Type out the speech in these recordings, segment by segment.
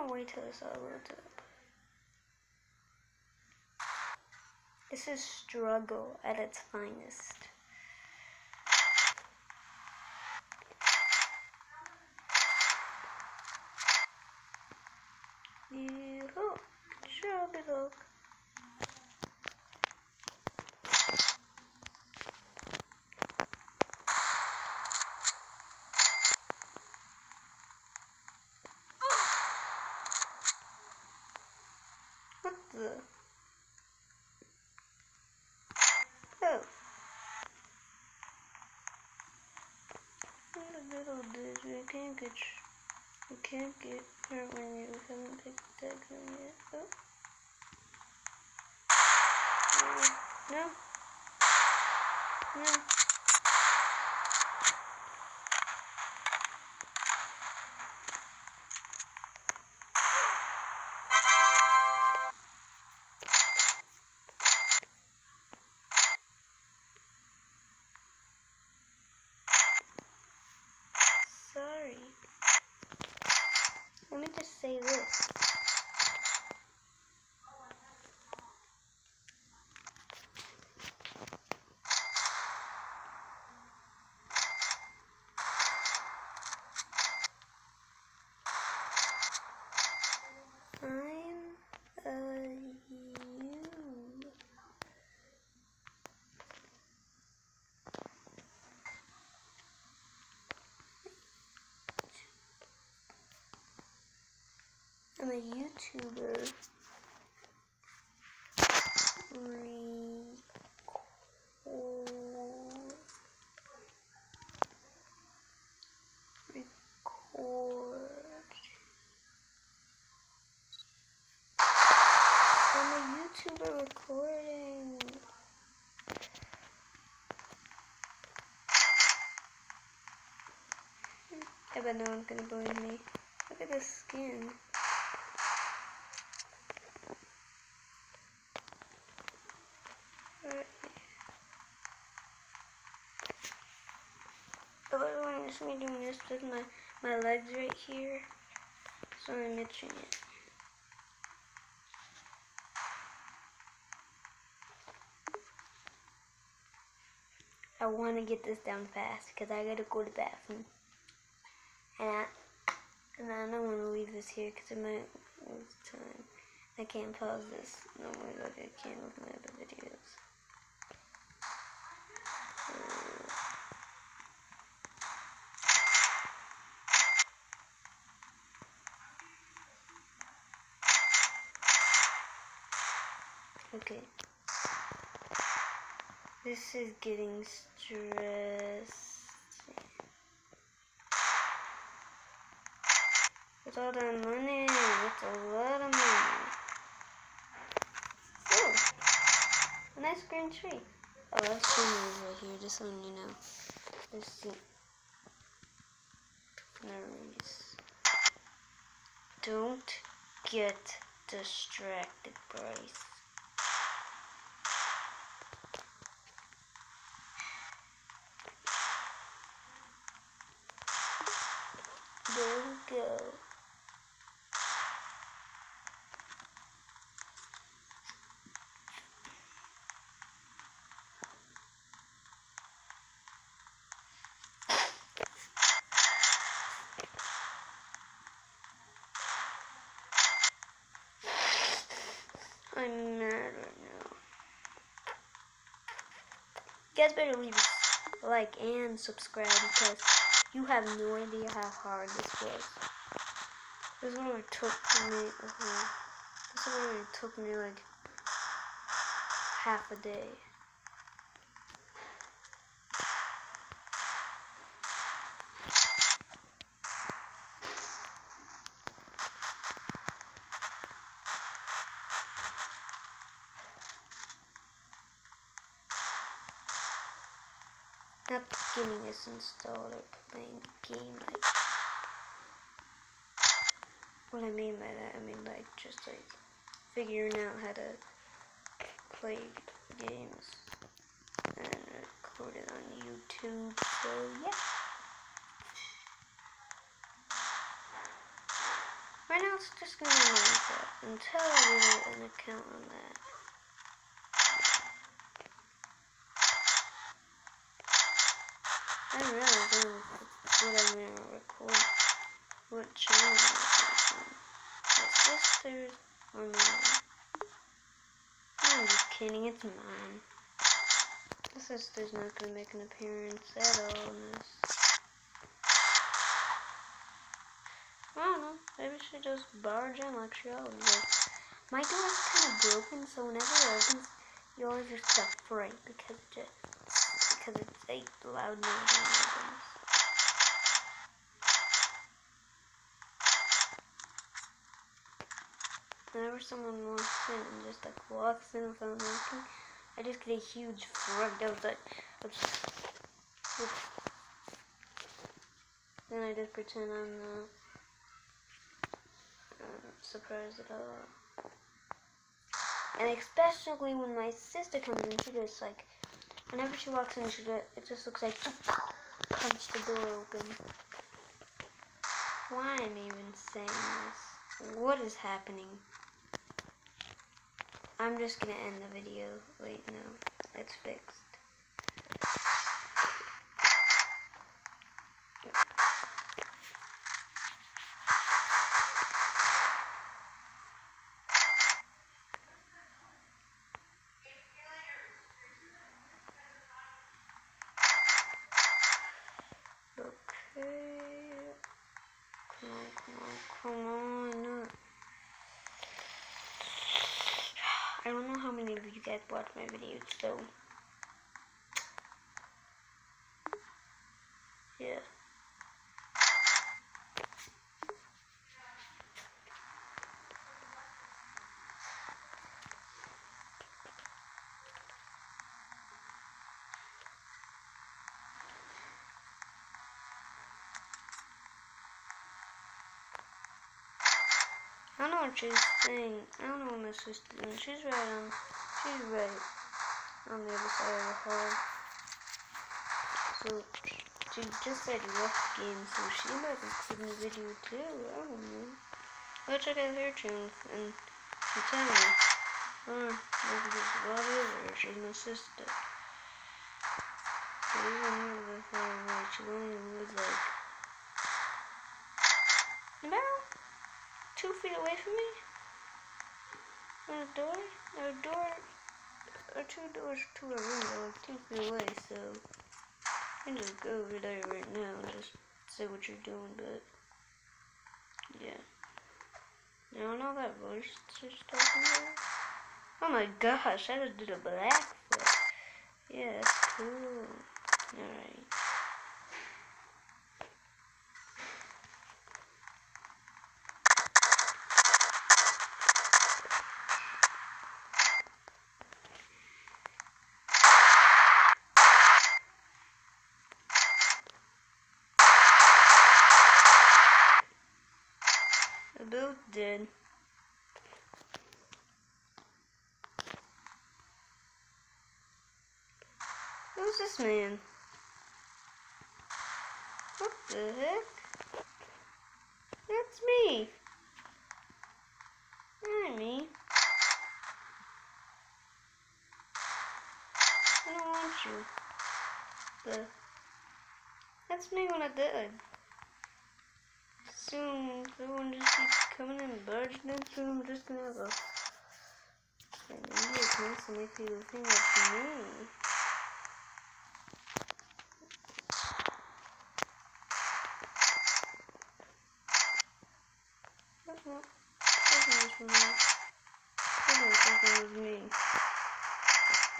gonna wait till all loads up. This is struggle at its finest. Yeah, oh, struggle. What the? Oh. What a little bitch. You can't get, you can't get hurt when you haven't picked the tag gun yet. Oh. No. No. Me just say this. I'm a you. I'm a YouTuber. Record. Record. I'm a YouTuber recording. I bet no one's gonna believe me. Look at this skin. Alright. I was wanting to see me doing this with my, legs right here. So I'm itching it. I want to get this down fast because I gotta go to the bathroom. And I, and I don't want to leave this here because it might lose time. I can't pause this normally like I can with my other videos. Okay. This is getting stressed. With all that money, that's a lot of money. Oh, a nice green tree. I love scenery right here, just letting you know. There's sceneries. Don't get distracted, Bryce. There we go. Right now. You guys better leave a like and subscribe because you have no idea how hard this was. This one took me. This one took me like half a day. Not getting this installed or playing game like what I mean by that, I mean like just like figuring out how to play games and record it on YouTube. So yeah. Right now it's just gonna be Minecraft until I get an account on that. I don't really know what I'm gonna record, what channel I'm on. My sister's or mine. I'm just kidding, it's mine. This sister's not gonna make an appearance at all in this. I don't know, maybe she just barge in like she always does. My door is kind of broken, so whenever it opens, you always just right because it just because it's a loud noise when it opens. Someone walks in and just like walks in without knocking, I just get a huge fright. Was like, then I just pretend I'm not uh, surprised at all. And especially when my sister comes in, she just like, whenever she walks in, she just, it just looks like punch the door open. Why am I even saying this? What is happening? I'm just gonna end the video. Wait, no, it's fixed. Okay. Come on, come on, come on. I don't know how many of you guys watch my videos, so yeah. I don't know what she's saying. I don't know what my sister's doing. She's right on. She's right on the other side of the hall. So she just said left game, so she might be seeing the video too. I don't know. Go check out her channel and, and tell me. Oh, or maybe just what is her? She's my sister. So even more the far away, she only lives like about two feet away from me. There's a door, there's a door, or two doors to a window, like two feet away, so you can just go over there right now and just say what you're doing, but yeah. You don't know that voice she's talking about? Oh my gosh, I just did a black Did. Who's this man? What the heck? That's me. Hi, me. I don't want you. But that's me when I died. Soon, everyone just keeps coming and barging in, so I'm just gonna have a. And it's nice to make people think. That's me. But oh,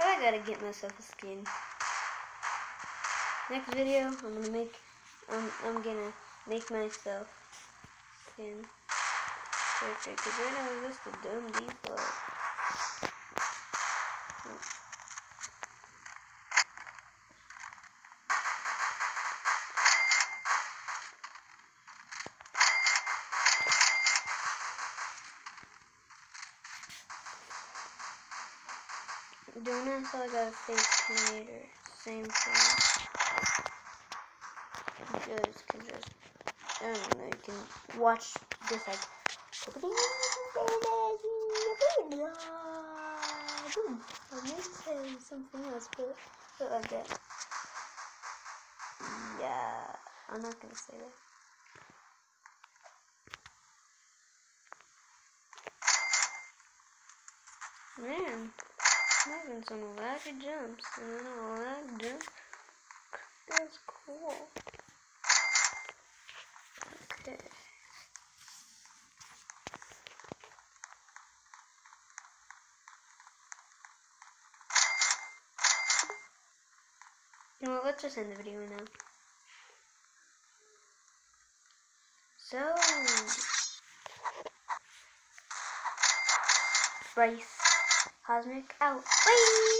I gotta get myself a skin. Next video, I'm gonna make. I'm, I'm gonna make myself character because right now it's just a dumb default. Doing so I got a fake Terminator. Same thing. Can just, I don't know, you can watch this like Boom. I say something else, but but like that. Yeah, I'm not gonna say that. Man, I'm having some wacky jumps, and then all that jump. That's cool. Okay. You know what, let's just end the video now. So, Bryce Cosmic out. Bye!